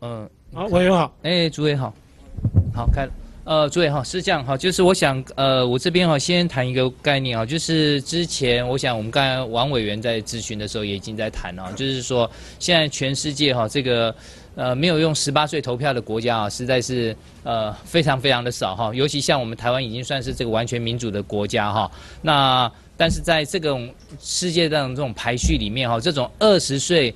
嗯，好，委员好。哎，主委好，好开了。呃，主委哈，是这样哈，就是我想，呃，我这边哈，先谈一个概念啊，就是之前我想我们刚才王委员在咨询的时候也已经在谈了，就是说现在全世界哈，这个呃没有用十八岁投票的国家啊，实在是呃非常非常的少哈，尤其像我们台湾已经算是这个完全民主的国家哈，那但是在这种世界上这种排序里面哈，这种二十岁。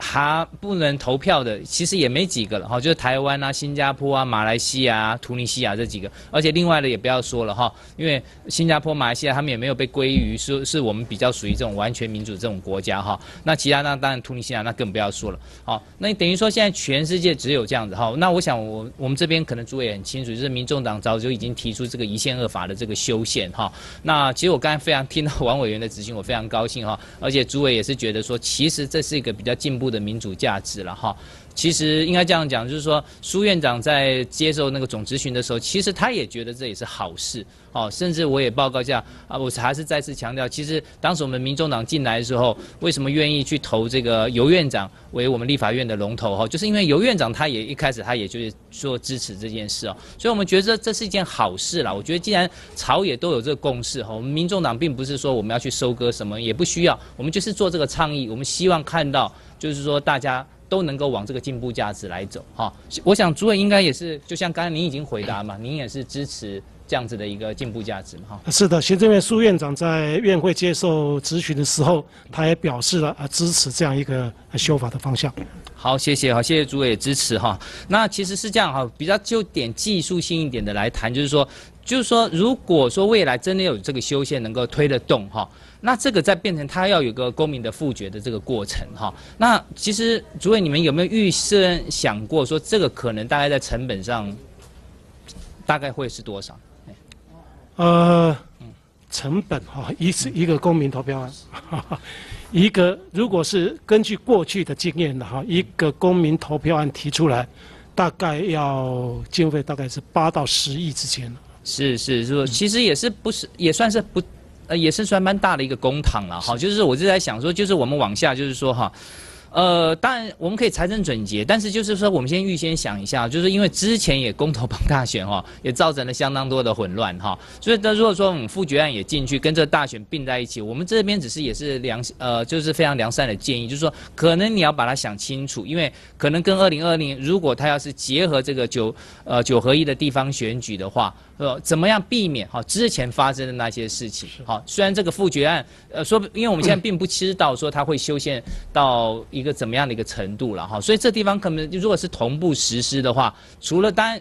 还不能投票的，其实也没几个了哈，就是台湾啊、新加坡啊、马来西亚、突尼西亚这几个，而且另外的也不要说了哈，因为新加坡、马来西亚他们也没有被归于说是我们比较属于这种完全民主这种国家哈。那其他那当然突尼西亚那更不要说了。好，那你等于说现在全世界只有这样子哈。那我想我我们这边可能诸位也很清楚，就是民众党早就已经提出这个一宪二法的这个修宪哈。那其实我刚才非常听到王委员的执行，我非常高兴哈，而且诸位也是觉得说，其实这是一个比较进步。的民主价值了哈，其实应该这样讲，就是说苏院长在接受那个总咨询的时候，其实他也觉得这也是好事哦。甚至我也报告一下啊，我还是再次强调，其实当时我们民众党进来的时候，为什么愿意去投这个尤院长为我们立法院的龙头哈？就是因为尤院长他也一开始他也就是说支持这件事哦，所以我们觉得这是一件好事啦。我觉得既然朝野都有这个共识哈，我们民众党并不是说我们要去收割什么，也不需要，我们就是做这个倡议，我们希望看到。就是说，大家都能够往这个进步价值来走，哈。我想主委应该也是，就像刚才您已经回答嘛，您也是支持这样子的一个进步价值嘛，哈。是的，行政院苏院长在院会接受质询的时候，他也表示了啊支持这样一个修法的方向。好，谢谢，哈，谢谢主委支持哈。那其实是这样哈，比较就点技术性一点的来谈，就是说，就是说，如果说未来真的有这个修宪能够推得动哈。那这个再变成他要有个公民的复决的这个过程哈。那其实主委你们有没有预设想过说这个可能大概在成本上大概会是多少？呃，成本哈，一次一个公民投票案，一个如果是根据过去的经验的哈，一个公民投票案提出来，大概要经费大概是八到十亿之间是是是，其实也是不是也算是不。呃，也是算蛮大的一个公堂了哈，就是我就在想说，就是我们往下就是说哈。呃，当然我们可以财政准结，但是就是说，我们先预先想一下，就是因为之前也公投帮大选哈，也造成了相当多的混乱哈，所以那如果说我们复决案也进去，跟这个大选并在一起，我们这边只是也是良呃，就是非常良善的建议，就是说可能你要把它想清楚，因为可能跟二零二零如果他要是结合这个九呃九合一的地方选举的话，呃，怎么样避免哈之前发生的那些事情？好，虽然这个复决案呃说，因为我们现在并不知道说他会修宪到。一个怎么样的一个程度了哈，所以这地方可能如果是同步实施的话，除了当然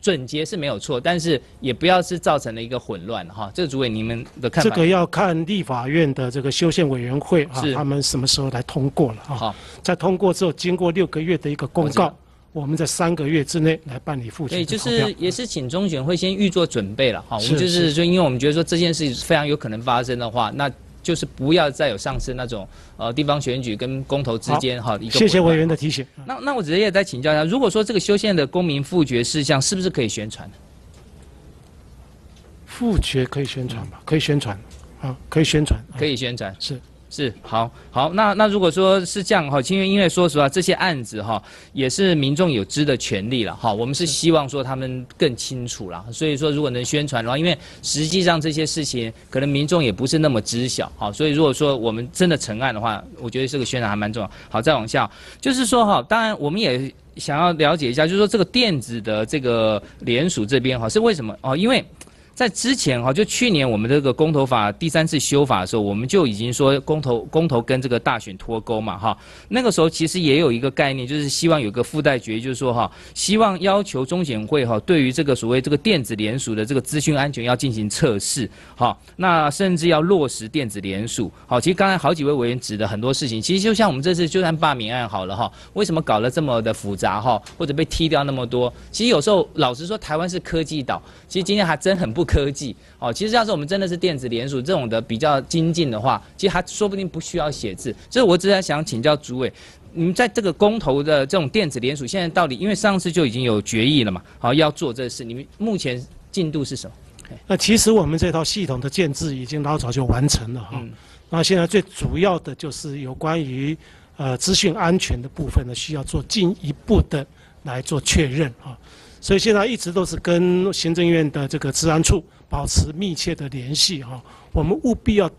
准结是没有错，但是也不要是造成了一个混乱哈。这个主委你们的看法？这个要看立法院的这个修宪委员会啊，他们什么时候来通过了啊？在通过之后，经过六个月的一个公告，我们在三个月之内来办理复决对，就是也是请中选会先预做准备了哈。我们就是就因为我们觉得说这件事情非常有可能发生的话，那。就是不要再有上次那种呃地方选举跟公投之间哈一个。谢谢委员的提醒。那那我直接再请教一下，如果说这个修宪的公民复决事项是不是可以宣传？复决可以宣传吧？可以宣传，啊，可以宣传，可以宣传是。是好好，那那如果说是这样哈，因为因为说实话，这些案子哈也是民众有知的权利了哈，我们是希望说他们更清楚了，所以说如果能宣传的话，因为实际上这些事情可能民众也不是那么知晓哈，所以如果说我们真的成案的话，我觉得这个宣传还蛮重要。好，再往下，就是说哈，当然我们也想要了解一下，就是说这个电子的这个联署这边哈是为什么哦？因为。在之前哈，就去年我们这个公投法第三次修法的时候，我们就已经说公投公投跟这个大选脱钩嘛哈。那个时候其实也有一个概念，就是希望有个附带决议，就是说哈，希望要求中选会哈，对于这个所谓这个电子联署的这个资讯安全要进行测试，好，那甚至要落实电子联署。好，其实刚才好几位委员指的很多事情，其实就像我们这次就算罢免案好了哈，为什么搞得这么的复杂哈，或者被踢掉那么多？其实有时候老实说，台湾是科技岛，其实今天还真很不。科技哦，其实要是我们真的是电子联署这种的比较精进的话，其实还说不定不需要写字。所以我只是想请教主委，你们在这个公投的这种电子联署，现在到底因为上次就已经有决议了嘛？好，要做这事，你们目前进度是什么？那其实我们这套系统的建制已经老早就完成了哈。那现在最主要的就是有关于呃资讯安全的部分呢，需要做进一步的来做确认啊。所以现在一直都是跟行政院的这个治安处保持密切的联系哈。我们务必要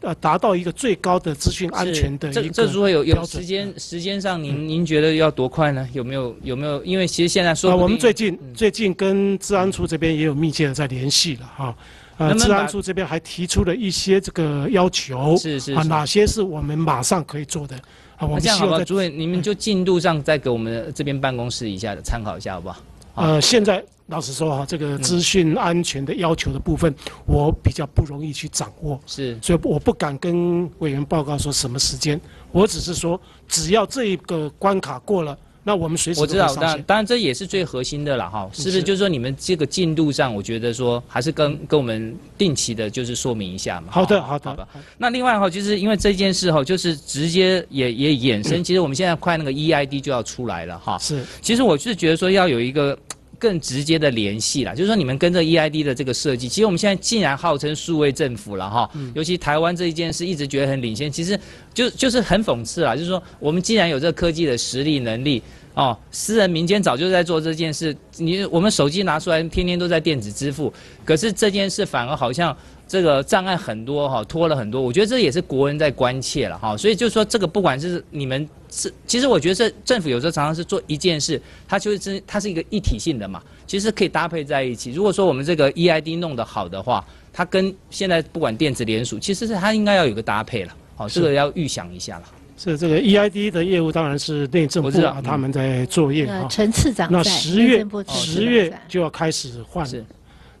呃达到一个最高的资讯安全的一个这这如果有有时间时间上，您您觉得要多快呢？有没有有没有？因为其实现在说啊，我们最近最近跟治安处这边也有密切的在联系了哈。呃，能能治安处这边还提出了一些这个要求，啊，是是啊哪些是我们马上可以做的啊？我们这样好不好？希望在主委，你们就进度上再给我们这边办公室一下参考一下，好不好？呃，现在老实说哈，这个资讯安全的要求的部分，我比较不容易去掌握，是所以我不敢跟委员报告说什么时间。我只是说，只要这一个关卡过了，那我们随时我知道，都可以上线。当然当然这也是最核心的了哈，是不是？是就是说你们这个进度上，我觉得说还是跟跟我们定期的，就是说明一下嘛。好的，好的，好吧。那另外哈，就是因为这件事哈，就是直接也也衍生，其实我们现在快那个 EID 就要出来了哈。是其实我是觉得说要有一个更直接的联系啦，就是说你们跟这 EID 的这个设计，其实我们现在竟然号称数位政府了哈，尤其台湾这一件事一直觉得很领先，其实就就是很讽刺啦，就是说我们既然有这个科技的实力能力。哦，私人民间早就在做这件事，你我们手机拿出来，天天都在电子支付，可是这件事反而好像这个障碍很多哈，拖了很多。我觉得这也是国人在关切了哈，所以就说这个不管是你们是，其实我觉得这政府有时候常常是做一件事，它就是它是一个一体性的嘛，其实可以搭配在一起。如果说我们这个 EID 弄得好的话，它跟现在不管电子联署，其实是它应该要有个搭配了，好，这个要预想一下了。是这个 EID 的业务，当然是内政我知道嗯部啊他们在作业呃啊。陈次长在，那十月十月就要开始换是，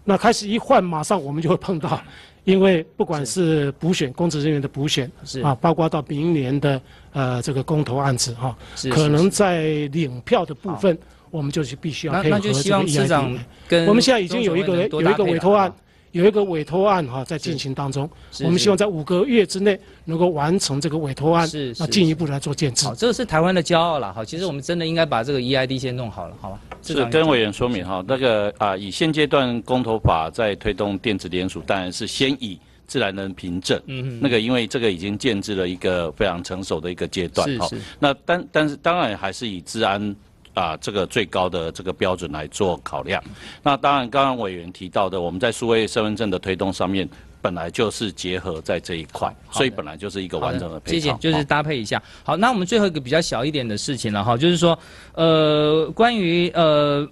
那开始一换，马上我们就会碰到，因为不管是。补选公职人员的补选是。啊，包括到明年的呃这个公投案子哈，是可能在领票的部分，我们就是必须要配合这个那就希望市长 EID。我们现在已经有一个有一个委托案，有一个委托案哈在是进行当中，我们希望在五个月之内能够完成这个委托案是，那进一步来做建制好，。这个是台湾的骄傲了。哈，其实我们真的应该把这个 EID 先弄好了，好吧？是跟委员说明哈，那个啊，以现阶段公投法在推动电子联署，当然是先以自然人凭证，嗯那个因为这个已经建制了一个非常成熟的一个阶段哈是是。那但但是当然还是以治安啊这个最高的这个标准来做考量。那当然，刚刚委员提到的，我们在数位身份证的推动上面。本来就是结合在这一块，所以本来就是一个完整的配套。，谢谢就是搭配一下。好，那我们最后一个比较小一点的事情了哈，就是说，呃，关于呃。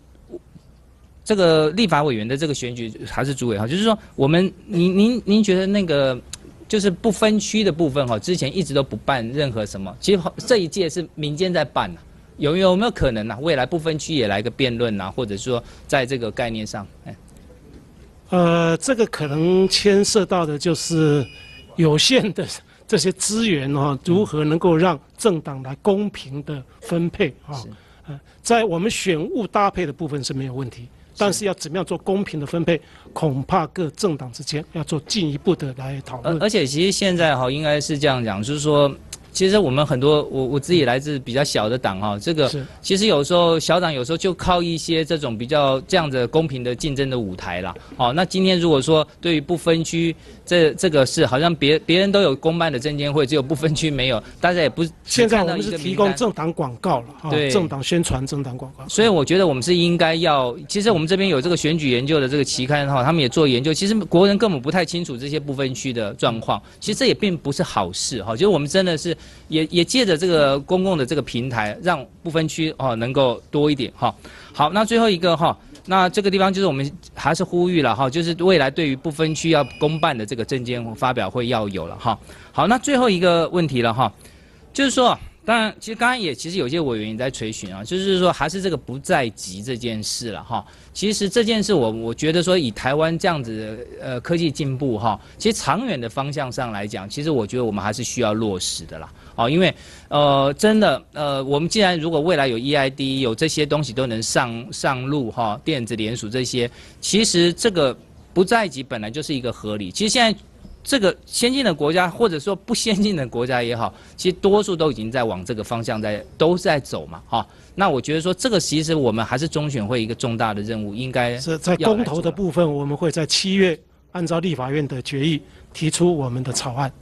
这个立法委员的这个选举还是主委哈，就是说我们您您您觉得那个就是不分区的部分哈，之前一直都不办任何什么，其实这一届是民间在办呐、有有没有可能呢、未来不分区也来个辩论呐，或者说在这个概念上，哎，呃，这个可能牵涉到的就是有限的这些资源哦，如何能够让政党来公平的分配啊？是呃，在我们选务搭配的部分是没有问题，但是要怎么样做公平的分配，恐怕各政党之间要做进一步的来讨论。而而且其实现在哈，应该是这样讲，就是说，其实我们很多我我自己来自比较小的党哈，这个其实有时候小党有时候就靠一些这种比较这样的公平的竞争的舞台啦。哦，那今天如果说对于不分区这这个是好像别别人都有公办的证监会，只有不分区没有，大家也不现在我们是提供政党广告了啊对，政党宣传、政党广告。所以我觉得我们是应该要，其实我们这边有这个选举研究的这个期刊哈，他们也做研究。其实国人根本不太清楚这些不分区的状况，其实这也并不是好事哈。就是我们真的是也也借着这个公共的这个平台，让不分区哦能够多一点哈。好，那最后一个哈，那这个地方就是我们还是呼吁了哈，就是未来对于不分区要公办的这个证件发表会要有了哈。好，那最后一个问题了哈，就是说。当然，其实刚刚也其实有些委员也在垂询啊，就是说还是这个不在即这件事了哈。其实这件事我我觉得说以台湾这样子的呃科技进步哈，其实长远的方向上来讲，其实我觉得我们还是需要落实的啦。哦，因为呃真的呃，我们既然如果未来有 EID 有这些东西都能上上路哈，电子联署这些，其实这个不在即本来就是一个合理。其实现在。这个先进的国家或者说不先进的国家也好其实多数都已经在往这个方向在都在走嘛哈。那我觉得说这个其实我们还是中选会一个重大的任务应该是在公投的部分我们会在七月按照立法院的决议提出我们的草案。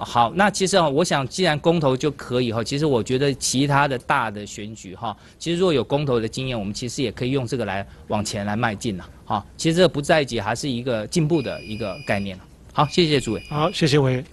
好那其实啊我想既然公投就可以哈其实我觉得其他的大的选举哈其实若有公投的经验我们其实也可以用这个来往前来迈进了哈。其实这不在一起还是一个进步的一个概念。好，谢谢诸位。好，谢谢委员。